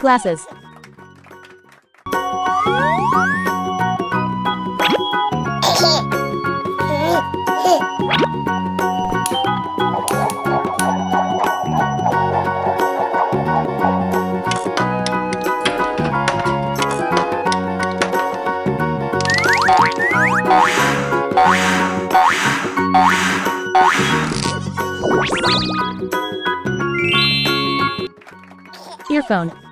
Glasses. Earphone.